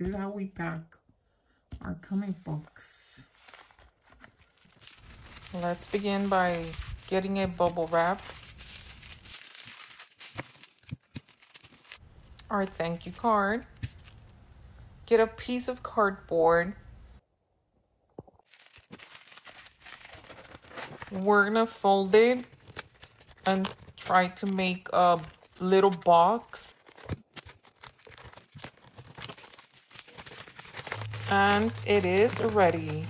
This is how we pack our comic books. Let's begin by getting a bubble wrap. Our thank you card. Get a piece of cardboard. We're gonna fold it and try to make a little box. And it is ready.